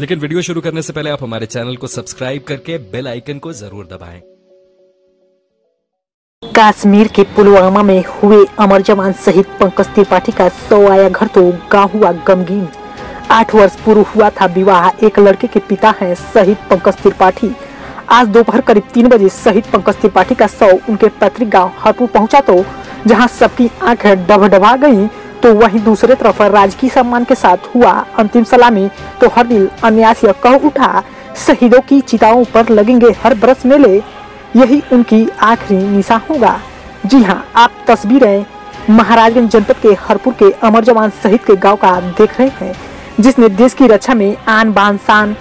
लेकिन वीडियो शुरू करने से पहले आप हमारे चैनल को सब्सक्राइब करके बेल आइकन को ज़रूर दबाएँ। कश्मीर के पुलवामा में हुए अमर जवान शहीद पंकज त्रिपाठी का सौ आया घर तो गाँव हुआ गमगीन। आठ वर्ष पूर्व हुआ था विवाह। एक लड़के के पिता हैं शहीद पंकज त्रिपाठी आज दोपहर करीब तीन बजे शहीद पंकज त्रिपाठी का शव उनके पैतृक गाँव हरपुर पहुँचा तो जहाँ सबकी आँखें डबडबा गईं तो वहीं दूसरे तरफ़ राजकीय सम्मान के साथ हुआ अंतिम सलामी। तो हर दिल अन्यास कह उठा, शहीदों की चिताओं पर लगेंगे हर बरस मेले। यही उनकी आखिरी निशा होगा। जी हाँ आप तस्वीरें महाराजगंज जनपद के हरपुर के अमर जवान शहीद के गाँव का देख रहे हैं, जिसने देश की रक्षा में आन बान शान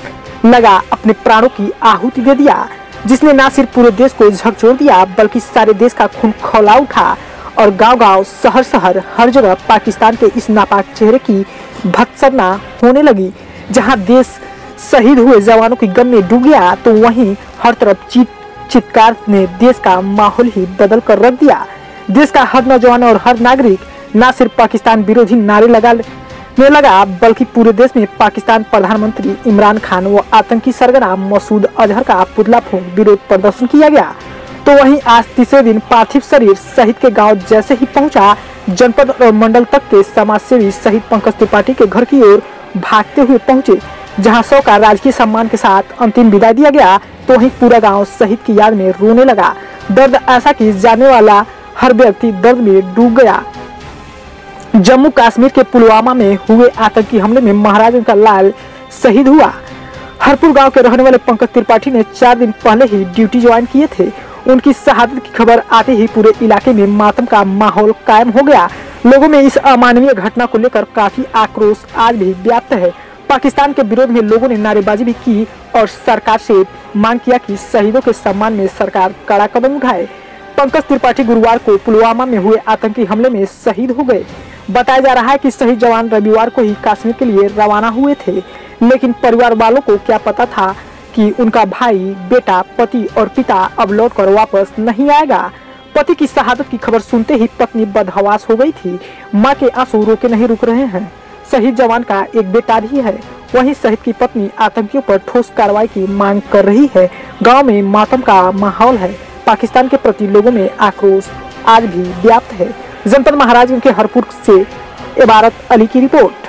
लगा अपने प्राणों की आहुति दे दिया, जिसने न सिर्फ़ पूरे देश को झकझोर दिया, बल्कि सारे देश का खून खौला उठा। और गांव-गांव, शहर-शहर, हर जगह पाकिस्तान के इस नापाक चेहरे की भत्सना होने लगी। जहाँ देश शहीद हुए जवानों की गम में डूब गया तो वहीं हर तरफ़ चीत चित्कार ने देश का माहौल ही बदल कर रख दिया। देश का हर नौजवान और हर नागरिक न ना सिर्फ़ पाकिस्तान विरोधी नारे लगा लगाने लगा, बल्कि पूरे देश में पाकिस्तान प्रधानमंत्री इमरान खान व आतंकी सरगना मसूद अजहर का पुतला फूंक विरोध प्रदर्शन किया गया। तो वहीं आज तीसरे दिन पार्थिव शरीर शहीद के गाँव जैसे ही पहुँचा, जनपद और मंडल तक के समाज सेवी शहीद पंकज त्रिपाठी के घर की ओर भागते हुए पहुँचे। जहाँ सौ का राजकीय सम्मान के साथ अंतिम विदाई दिया गया तो वहीं पूरा गाँव शहीद की याद में रोने लगा। दर्द ऐसा कि जाने वाला हर व्यक्ति दर्द में डूब गया। जम्मू कश्मीर के पुलवामा में हुए आतंकी हमले में महाराज का लाल शहीद हुआ। हरपुर गाँव के रहने वाले पंकज त्रिपाठी ने चार दिन पहले ही ड्यूटी ज्वाइन किए थे। उनकी शहादत की खबर आते ही पूरे इलाके में मातम का माहौल कायम हो गया। लोगों में इस अमानवीय घटना को लेकर काफ़ी आक्रोश आज भी व्याप्त है। पाकिस्तान के विरोध में लोगों ने नारेबाजी भी की और सरकार से मांग किया कि शहीदों के सम्मान में सरकार कड़ा कदम उठाए। पंकज त्रिपाठी गुरुवार को पुलवामा में हुए आतंकी हमले में शहीद हो गए। बताया जा रहा है कि शहीद जवान रविवार को ही कश्मीर के लिए रवाना हुए थे, लेकिन परिवार वालों को क्या पता था कि उनका भाई, बेटा, पति और पिता अब लौट कर वापस नहीं आएगा। पति की शहादत की खबर सुनते ही पत्नी बदहवास हो गई थी। माँ के आँसू रोके नहीं रुक रहे हैं। शहीद जवान का एक बेटा भी है। वहीं शहीद की पत्नी आतंकियों पर ठोस कार्रवाई की मांग कर रही है। गाँव में मातम का माहौल है। पाकिस्तान के प्रति लोगों में आक्रोश आज भी व्याप्त है। जनपद महाराज के हरपुर से इबारत अली की रिपोर्ट।